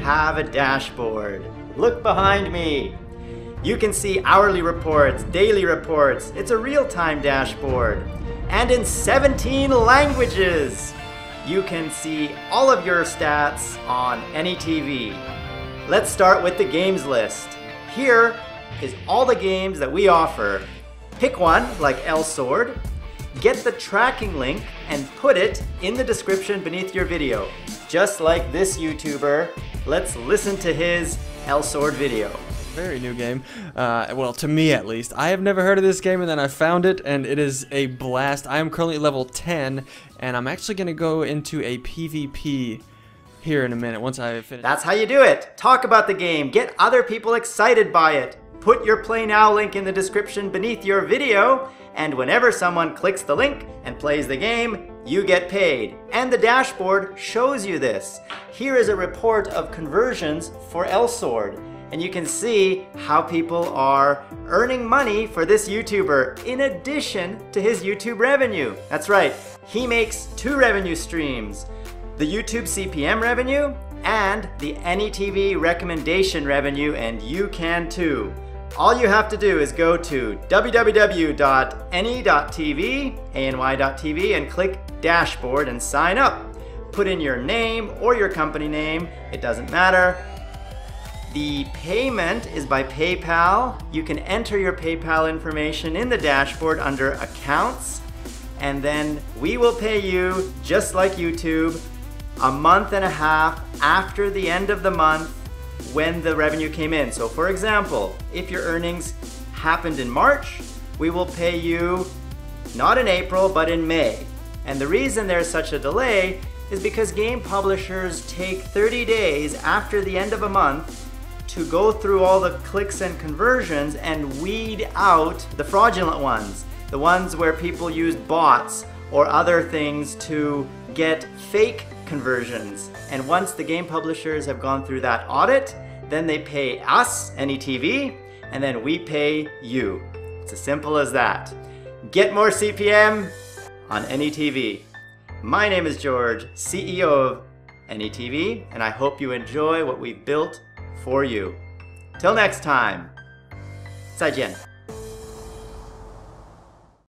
have a dashboard. Look behind me. You can see hourly reports, daily reports. It's a real-time dashboard. And in 17 languages. You can see all of your stats on any TV. Let's start with the games list. Here is all the games that we offer. Pick one, like Elsword, get the tracking link and put it in the description beneath your video. Just like this YouTuber, let's listen to his Elsword video. Very new game. Uh, well, to me at least. I have never heard of this game and then I found it and it is a blast. I am currently level 10 and I'm actually going to go into a PvP here in a minute once I finish. That's how you do it. Talk about the game. Get other people excited by it. Put your Play Now link in the description beneath your video, and whenever someone clicks the link and plays the game, you get paid. And the dashboard shows you this. Here is a report of conversions for Elsword, and you can see how people are earning money for this YouTuber in addition to his YouTube revenue. That's right, he makes two revenue streams the YouTube CPM revenue and the AnyTV recommendation revenue, and you can too. All you have to do is go to www.any.tv, any.tv, and click dashboard and sign up. Put in your name or your company name, it doesn't matter. The payment is by PayPal. You can enter your PayPal information in the dashboard under accounts, and then we will pay you just like YouTube a month and a half after the end of the month when the revenue came in. So for example, if your earnings happened in March, we will pay you not in April, but in May. And the reason there's such a delay is because game publishers take 30 days after the end of a month to go through all the clicks and conversions and weed out the fraudulent ones. The ones where people use bots or other things to get fake conversions. And once the game publishers have gone through that audit, then they pay us, AnyTV, and then we pay you. It's as simple as that. Get more CPM on AnyTV. My name is George, CEO of AnyTV, and I hope you enjoy what we've built for you. Till next time, 再见。